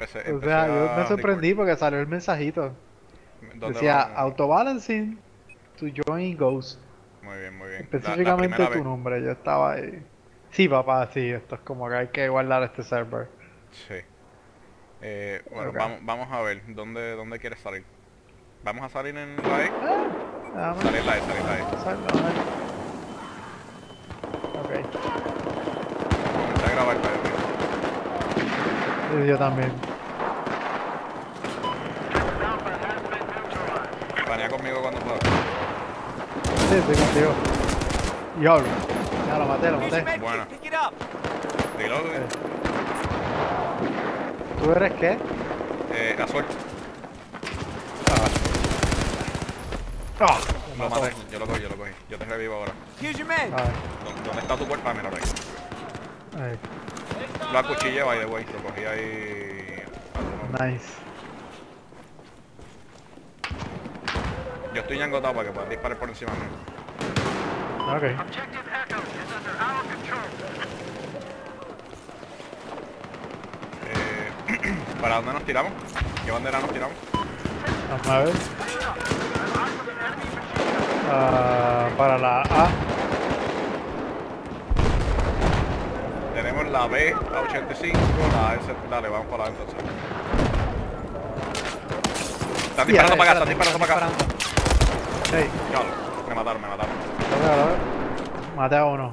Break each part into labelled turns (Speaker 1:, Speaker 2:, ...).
Speaker 1: empecé,
Speaker 2: O sea, yo me sorprendí porque salió el mensajito.
Speaker 1: record. ¿Dónde
Speaker 2: Decía autobalancing to join Ghost.
Speaker 1: Muy bien, muy bien. La- la
Speaker 2: Específicamente tu
Speaker 1: vez.
Speaker 2: nombre, yo estaba ahí. Sí, papá, sí, esto es como que hay que guardar este server.
Speaker 1: Sí. Eh, bueno, vamos, vamos a ver, ¿dónde, ¿dónde quieres salir? ¿Vamos a salir en la E?
Speaker 2: Ah,
Speaker 1: Salir la E, salir en la E.
Speaker 2: Ok,
Speaker 1: Comencé a grabar, pero...
Speaker 2: yo también.
Speaker 1: Cuando pueda.
Speaker 2: Sí, estoy contigo. Diablo. Ya lo maté, lo
Speaker 3: Here's your
Speaker 2: maté.
Speaker 1: Reload,
Speaker 2: Eh. ¿Tú eres qué?
Speaker 1: eh, a suerte.
Speaker 2: Ah,
Speaker 1: Lo
Speaker 2: mató.
Speaker 1: maté, yo lo cogí, yo lo cogí. Yo te revivo ahora.
Speaker 3: Here's your med.
Speaker 2: A ver,
Speaker 1: ¿Dó- ¿Dónde está tu cuerpo? Ah, mira, ahí. Lo acuchillé, by the way. Lo cogí ahí...
Speaker 2: Nice.
Speaker 1: Yo estoy ñangotado para que puedas disparar por encima mío.
Speaker 2: Ok.
Speaker 1: Eh, ¿Para dónde nos tiramos? ¿Qué bandera nos tiramos?
Speaker 2: Vamos a ver. Ah, para la A.
Speaker 1: Tenemos la B a 85, la S... Dale, vamos para la entonces. Están disparando para acá, están disparando para acá.
Speaker 2: Hey,
Speaker 1: Diablo, me mataron, me mataron.
Speaker 2: lo veo, lo veo. Maté a uno.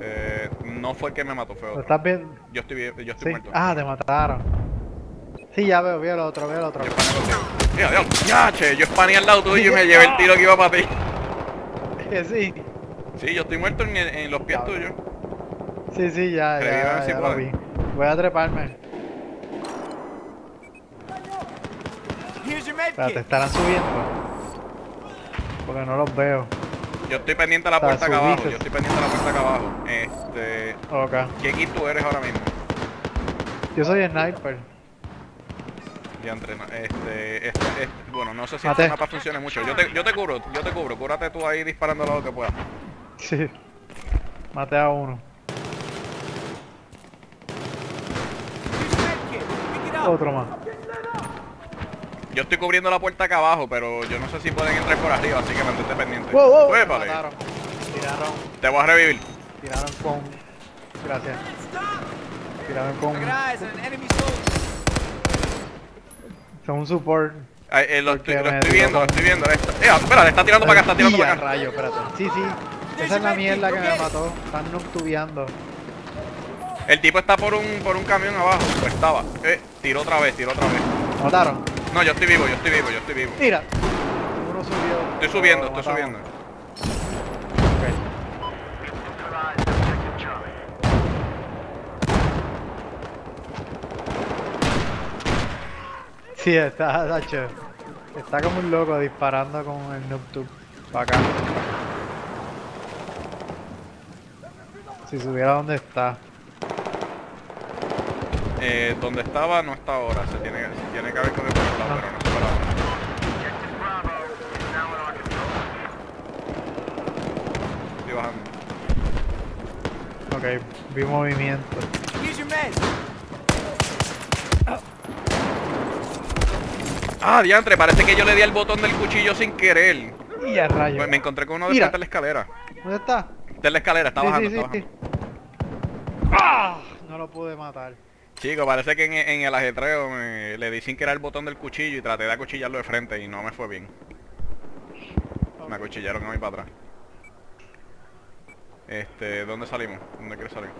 Speaker 1: Eh, no fue el que me mató, fue
Speaker 2: ¿Lo
Speaker 1: otro.
Speaker 2: estás viendo?
Speaker 1: Yo estoy, bien- yo estoy
Speaker 2: Sí.
Speaker 1: muerto.
Speaker 2: Ah, te mataron. Sí, ya veo, veo el otro, veo el otro.
Speaker 1: Yo. Mira, diablo. Ya, che, yo espaneé al lado tuyo y me llevé el tiro que iba para ti.
Speaker 2: Que sí.
Speaker 1: Sí, yo estoy muerto en, en los pies tuyos.
Speaker 2: Sí, sí, ya, ya,
Speaker 1: si
Speaker 2: ya lo vi.
Speaker 1: puedes.
Speaker 2: Voy a treparme. Espérate, estarán subiendo. Porque no los veo.
Speaker 1: Yo estoy pendiente a la puerta acá abajo. Yo estoy pendiente a la puerta acá abajo. Este.
Speaker 2: Ok.
Speaker 1: ¿Qué kit tú eres ahora mismo?
Speaker 2: Yo soy sniper.
Speaker 1: Ya entreno. Este, este, este, bueno, no sé si
Speaker 2: Mate.
Speaker 1: este mapa funcione mucho. Yo te, yo te cubro, yo te cubro. Cúrate tú ahí disparando lo que puedas.
Speaker 2: Sí. Maté a uno. Otro más.
Speaker 1: Yo estoy cubriendo la puerta acá abajo, pero yo no sé si pueden entrar por arriba, así que mantente pendiente.
Speaker 2: Wow, wow. Me
Speaker 1: Épale.
Speaker 2: mataron. Tiraron,
Speaker 1: Te voy a revivir.
Speaker 2: tiraron con. Gracias. Tiraron con. Son un support.
Speaker 1: Ay, eh, lo, estoy, lo viendo, lo estoy viendo. Esta- Eh, espera, le está tirando para acá, está tirando para acá.
Speaker 2: rayo, espérate. Sí, sí. Esa es la mierda que me mató. Están noctubeando.
Speaker 1: El tipo está por un, por un camión abajo. O estaba. Eh, tiró otra vez, tiró otra vez.
Speaker 2: ¿Mataron?
Speaker 1: No, yo estoy vivo, yo estoy vivo, yo estoy vivo.
Speaker 2: Mira. Uno subió.
Speaker 1: Estoy subiendo, estoy
Speaker 2: matamos.
Speaker 1: subiendo.
Speaker 2: Ok. Sí, está, Dacho. Está como un loco disparando con el noob para acá. Si subiera donde está.
Speaker 1: Eh, donde estaba no está ahora, se tiene, se tiene que haber por el Estoy bajando.
Speaker 2: Ok, vi movimiento.
Speaker 1: Ah, diantre, parece que yo le di al botón del cuchillo sin querer.
Speaker 2: Y a rayo.
Speaker 1: Me encontré con uno de frente a la escalera.
Speaker 2: ¿Dónde está?
Speaker 1: De la escalera, está
Speaker 2: Sí,
Speaker 1: bajando,
Speaker 2: sí,
Speaker 1: está bajando.
Speaker 2: ¡Ah! No lo pude matar.
Speaker 1: Chico, parece que en, en el ajetreo me- le di sin querer el botón del cuchillo y traté de acuchillarlo de frente y no me fue bien. Me acuchillaron a mí para atrás. Este, ¿dónde salimos? ¿Dónde quieres salir?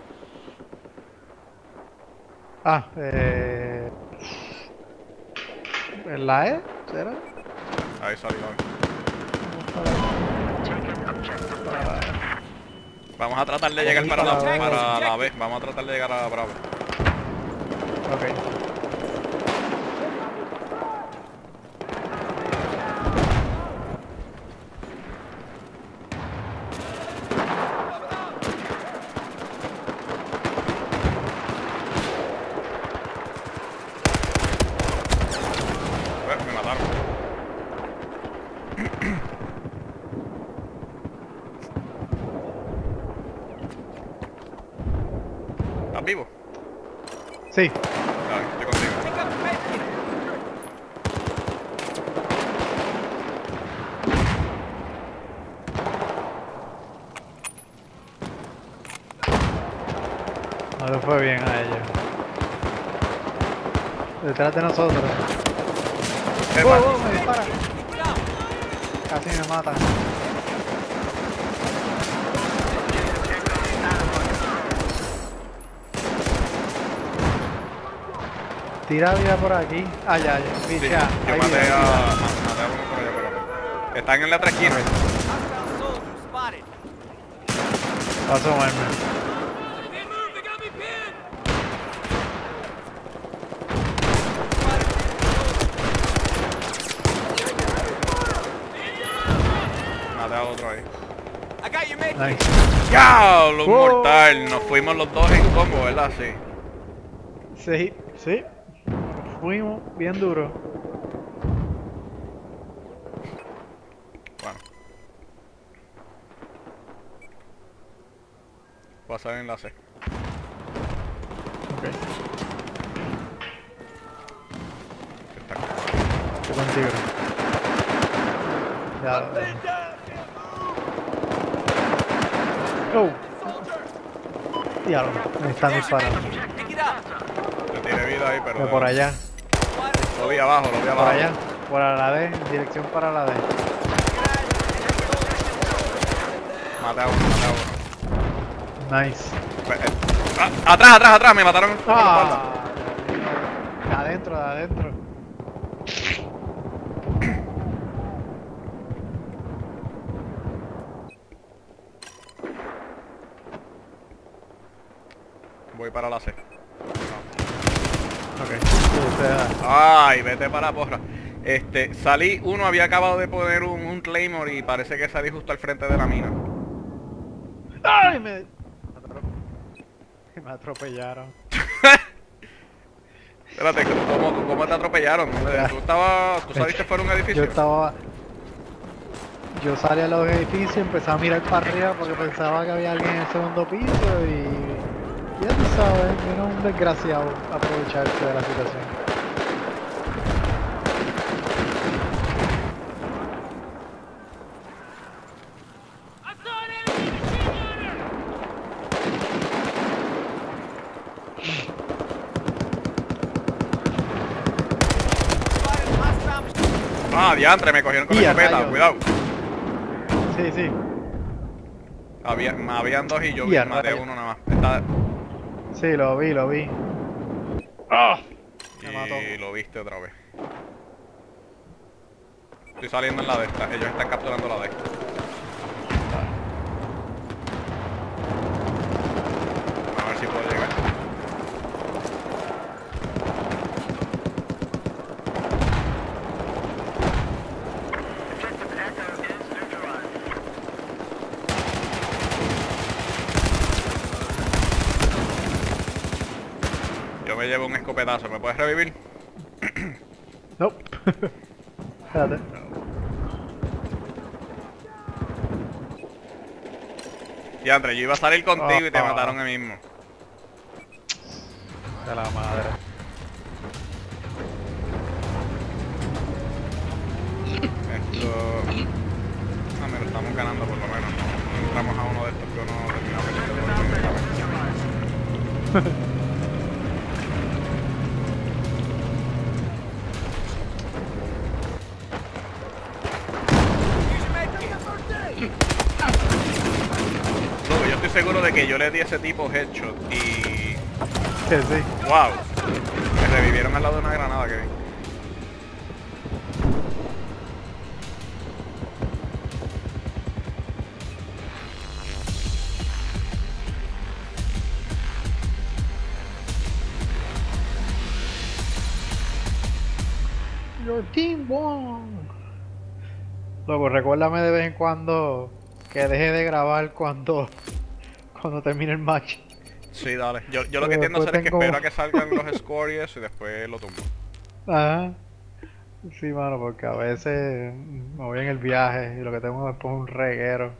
Speaker 2: Ah, eh... ¿En la E? ¿Será?
Speaker 1: Ahí salió. Vamos a tratar de llegar para la,
Speaker 2: para la B.
Speaker 1: para la B. Vamos a tratar de llegar a Bravo.
Speaker 2: Ok.
Speaker 1: Eh, me mataron. ¿Estás vivo?
Speaker 2: Sí.
Speaker 1: Contigo. No
Speaker 2: le fue bien a ellos. Detrás de nosotros. ¡Oh, oh, me dispara! Casi me matan. Tira vida por aquí. Ah, ya, ya.
Speaker 1: sí, yo
Speaker 2: ahí,
Speaker 1: maté a, ma- maté a uno por allá, pero... Están en la otra esquina.
Speaker 3: Your mate.
Speaker 2: Nice.
Speaker 1: ¡Diablo!
Speaker 2: Wow.
Speaker 1: mortal. Nos fuimos los dos en combo, ¿verdad? Sí.
Speaker 2: Sí, sí. Fuimos bien duro.
Speaker 1: Bueno. Pasar enlace.
Speaker 2: Ok.
Speaker 1: Está-
Speaker 2: Estoy contigo. Ya. Oh. Diablo, me están disparando.
Speaker 1: tiré vida ahí, pero...
Speaker 2: De por allá,
Speaker 1: Lo vi abajo, lo vi
Speaker 2: por
Speaker 1: abajo.
Speaker 2: allá, por la D, dirección para la D.
Speaker 1: A a uno.
Speaker 2: Nice.
Speaker 1: Eh, ah, atrás, atrás, atrás, me mataron por.
Speaker 2: Ah, de adentro, de adentro.
Speaker 1: Voy para la C.
Speaker 2: Da.
Speaker 1: Ay, vete para la porra. Este, salí, uno había acabado de poner un, un Claymore y parece que salí justo al frente de la mina.
Speaker 2: ¡Ay! Me... Me atropellaron.
Speaker 1: Espérate, ¿cómo, cómo te atropellaron? ¿Tú, estabas, tú saliste fuera de un edificio?
Speaker 2: Yo estaba... Yo salí a los edificios, empecé a mirar para arriba porque pensaba que había alguien en el segundo piso y... Sabes, vino un desgraciado a aprovecharse de la situación.
Speaker 1: Ah, diantre, me cogieron con la escopeta, cuidado.
Speaker 2: Sí, sí.
Speaker 1: Había, habían dos y yo maté uno nada más. Está,
Speaker 2: Sí, lo vi, lo vi. ¡Ah! Me
Speaker 1: y
Speaker 2: mató.
Speaker 1: lo viste otra vez. Estoy saliendo en la de esta, ellos están capturando la de esta. A ver si puedo llegar. Yo me llevo un escopetazo, ¿me puedes revivir?
Speaker 2: Nope. Espérate.
Speaker 1: Diantre, yo iba a salir contigo y te
Speaker 2: Ah.
Speaker 1: mataron ahí mismo.
Speaker 2: De la madre.
Speaker 1: Esto... Ah, me lo estamos ganando por lo menos. No entramos a uno de estos que uno termina perdiendo por primera vez.
Speaker 3: Here's your medkit.
Speaker 1: Loco, yo estoy seguro de que yo le di a ese tipo headshot y...
Speaker 2: Que sí.
Speaker 1: ¡Wow! Me revivieron al lado de una granada que vi.
Speaker 2: Your team won. Luego, recuérdame de vez en cuando que deje de grabar cuando cuando termine el match.
Speaker 1: Sí, dale. Yo, yo lo que
Speaker 2: Pero
Speaker 1: tiendo a hacer es que espero a que salgan los scores y eso y después lo tumbo.
Speaker 2: Ajá. Sí, mano, porque a veces me voy en el viaje y lo que tengo después es un reguero.